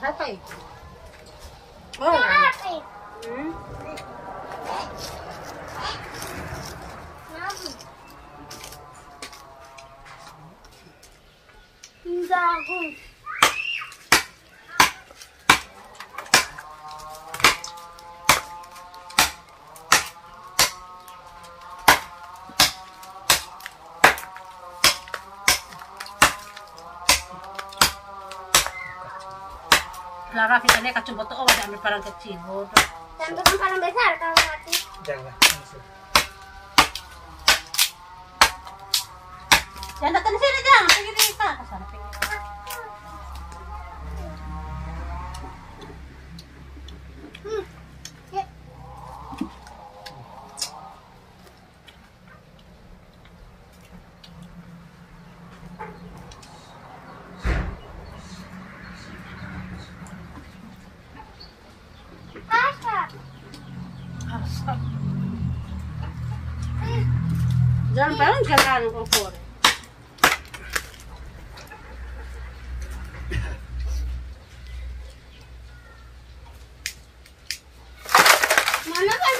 hapay. Oh. apa? Hmm. Enggak aku. Lara, kita lihat kacung boto, oh, ada ambil parang kecil. Sampai kan paling besar kalau mati. Jangan. Jangan datang sini, jangan. Pergi di sana. Ke sana, pergi. Hmm. Ya. Asap. Asap. Eh, Jangan parang jalan kompor. Mana kan?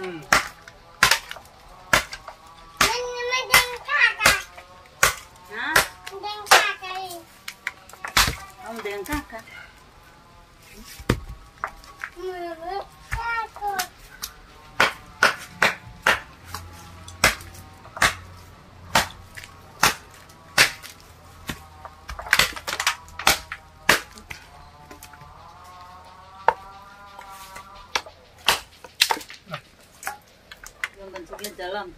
Hmm. Ini megang kakak. Hah? Megang kakak ini. Kamu dengan kakak. Menurut takut. Yang bentuknya dalam.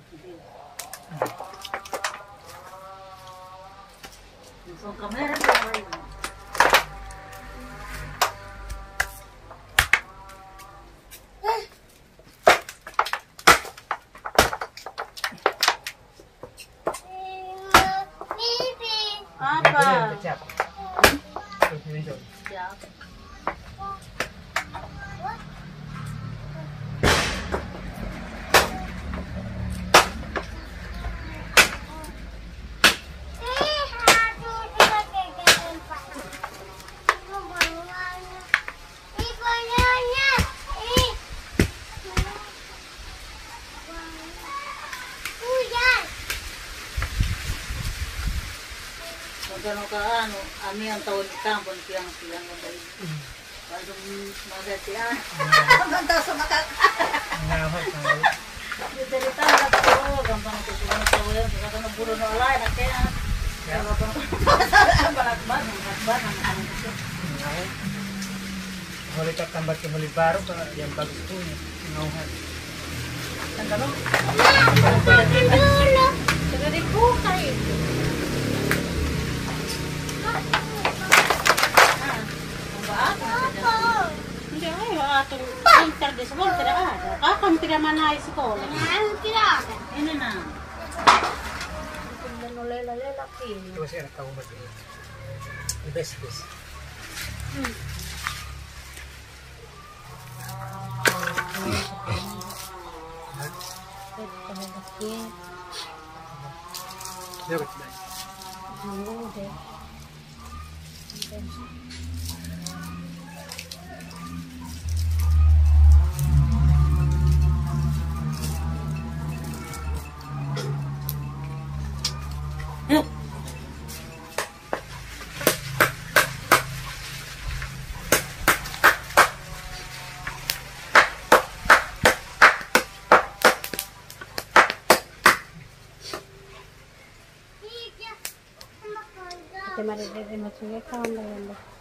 Langsung kamera dia. Bibi. Apa? Siap. Tuh, Siap. Eh, aduh, dia pegang empat. Ibu banyaknya. Ih, banyaknya. Ih. Hujan. Magano ka ano, ami ang tawag ni Kampon kiyang silang ng bayi. Paano magati ah? Ang taas sa. Yung cerita na ko, gampang ko sila ng tawag. Saka ka ng buro na alay, na kaya. Balakban, balakban, ang ano ko. Huli ka tambat yung huli baro yang bagus po niya. Ngawag. Ang. Sige di po kayo. Ah, atong winter di sa mall, tidak ada. Kapan tidak manay sa kola? Nah, tidak ada. Ini na. Kung lela-lela pili. Ito kasi anak kamu mati. The best, best. Dapat दे मछली खाने लगे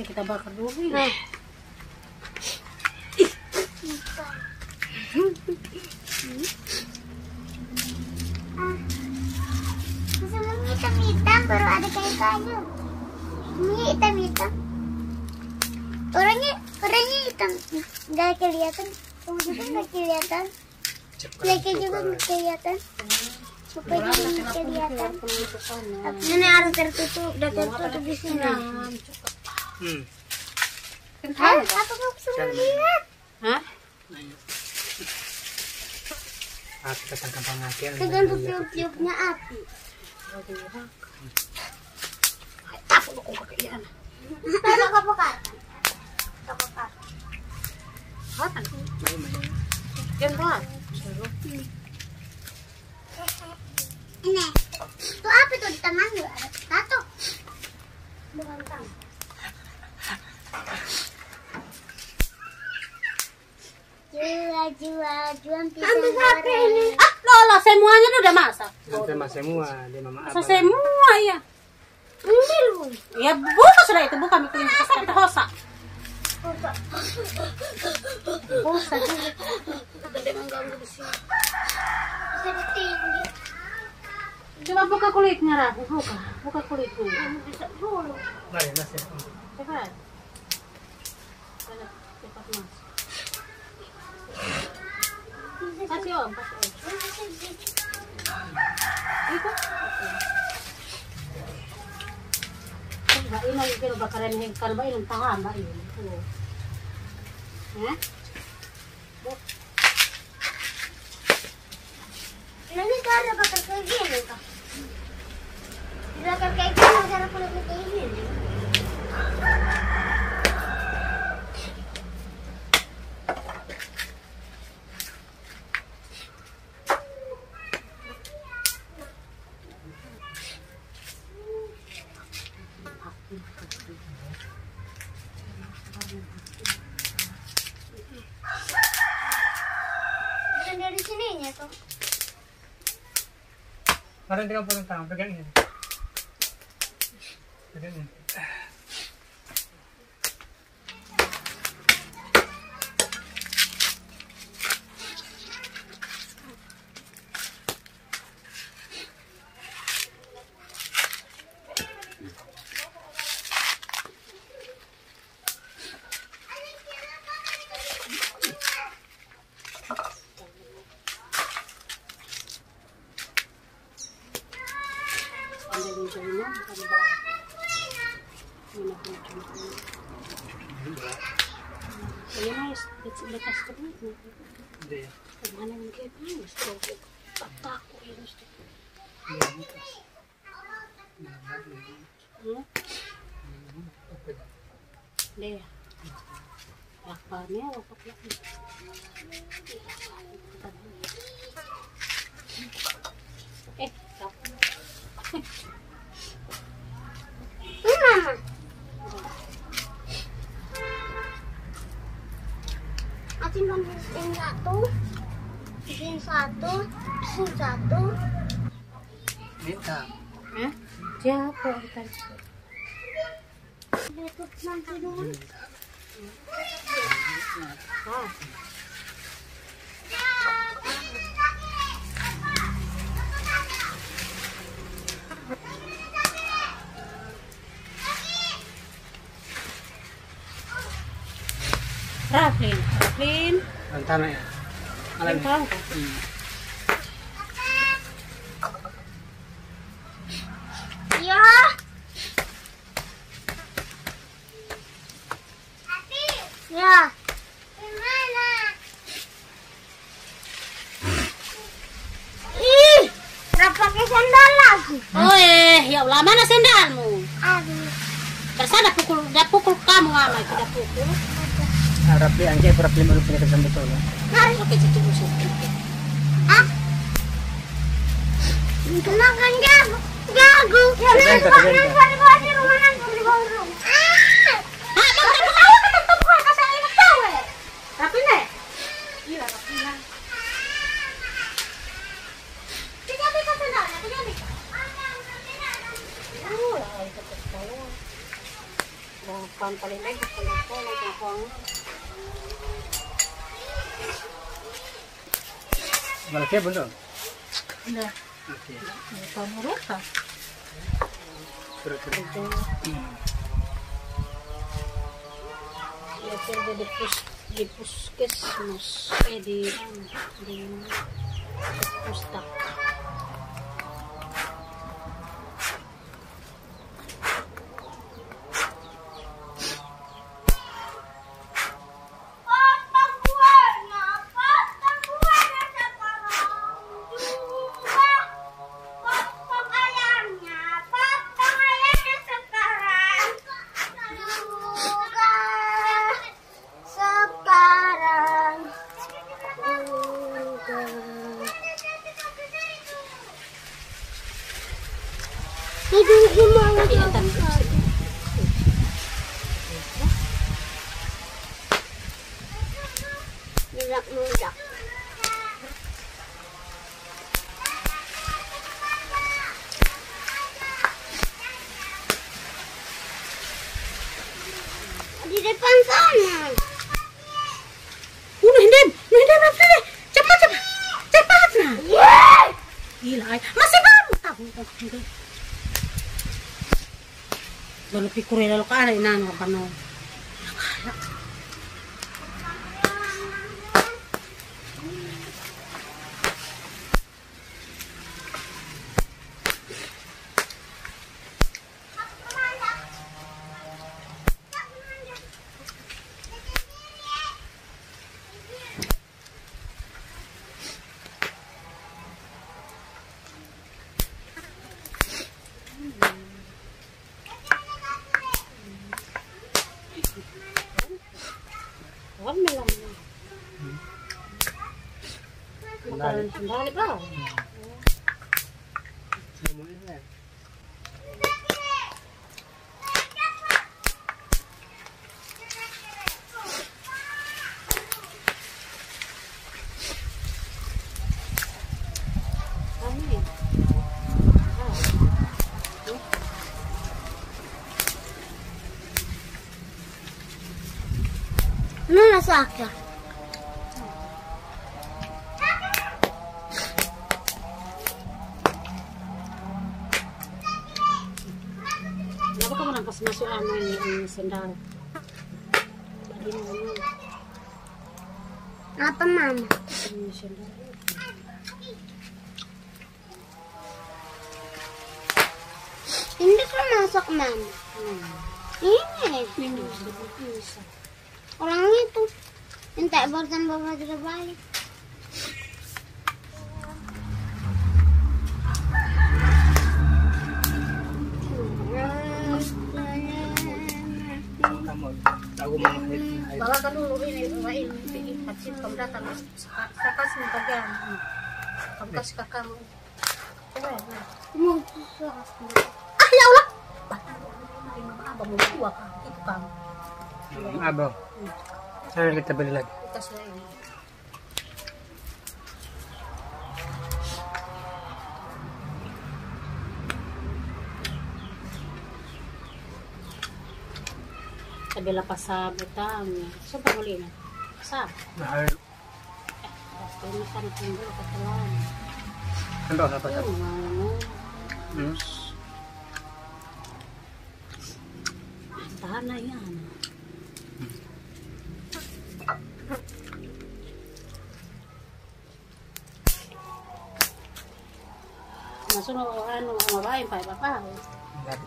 Iya, kita bakar dulu. Nah. Masa mami hitam-hitam baru ada kayak kayu. Mami hitam-hitam. Orangnya orangnya hitam, nggak kelihatan. Kamu juga nggak kelihatan. Lagi juga nggak kelihatan. Nggak kelihatan. Nenek harus tertutup, udah tertutup di sini. Hmm. Hah? Apa kamu bisa lihat? Hah? At katang pangakil. Tergantung tiup-tiupnya api. Tapos ako kakayan. Pero kapukatan. Kapukatan. Hatan. Yan ba? Ini. Itu apa tuh di tangan lu? Ada tato. Bukan tang. Ambil HP ini. Ah, Lola, semuanya tuh udah masak. Nanti mas semua, di mama Masa abang. semua ya. Ini lu. Ya buka sudah itu, buka mikro ini. Kasar kita hosa. Hosa. Gede mengganggu di sini. Bisa tinggi. Coba buka kulitnya, Rafi. Buka. Buka kulitnya. Bisa dulu. Mari mas. Cepat. Cepat, cepat mas. Kasih om, kasih om. Ito. Mbak ino yung kino bakaran yung karba yung tahan mbak yun. Oo. Ha? Bukan dari sininya kok. Parang tinggal pulang tangan, pegang ini. Pegang ini. Ako na cuma. Kaya ya. Hmm? Eh? Ini mama. Yang satu, yang satu, yang satu. Minta. Hah? Siapa yang tadi? Tutup nanti dulu. Ah. Raflin, Raflin, Ang tama yan. Alam. Hmm. Ya. Ya. Gimana? Ih, udah pakai sandal lagi. Oh eh, ya Allah, mana sendalmu? Aduh. Terus ada pukul, dia pukul kamu ama, tidak pukul. Harap di anjay, harap lima rupiah kita sampai tuh. Mari. Oke, cuci musuh. Ah. Kenapa jago? Jago. Ya, paling baik kalau kalau kalau Malaki belum? Nah, Oke. kamu rupa. Hmm. ya kerja di pus di puskesmas eh di ano, di pustak Di depan sana. udah hindi hindi na pili cepat cepat. Cepat na Yeay! gila ay masih baru. Tahu Lalu pikurin lalu ka ano inano ka volleyball. Non la sacca. Ano Apa mama? yung sandal. Hindi ka masok mama. Hmm. Ini. Orang itu. Minta barusan bawa dia balik. Pagsit kamu datang. Sakas mo kagyan. Pagkas ka kamu. Mau susah. Ah, ya Allah! Abang mo kuha ka. Ito ka. Abang. Sana kita beli lagi. Itas na ini. Sabi la pa sa butang. So, panguli na. Sa? Mahal. Pasti makan timbul ke telan. Ano ba dapat? Yung ano, Hmm. tahan na yan. Masunod ko ano, ang mabayin pa, iba pa. Lagi.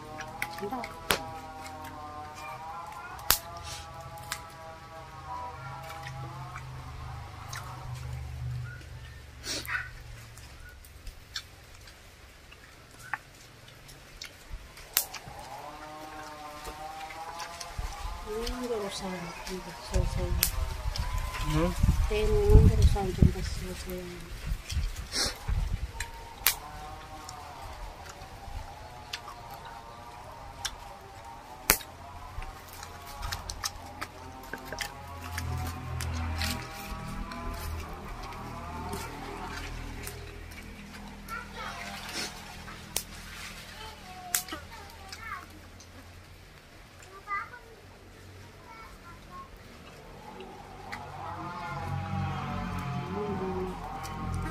Sanda. Ang garusan, ang garusan. Hmm.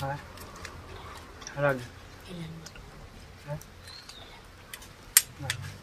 ba? Halag. Ilan? Ha? Halag.